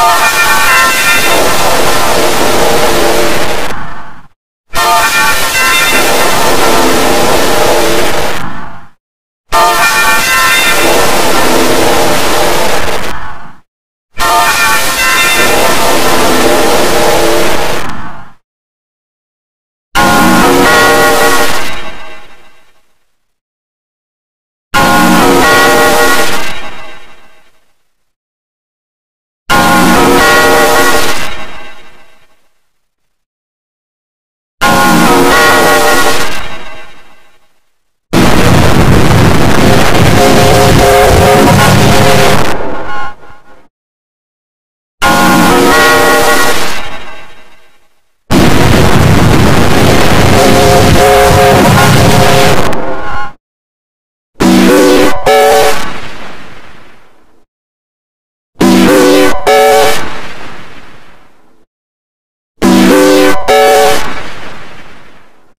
Oh,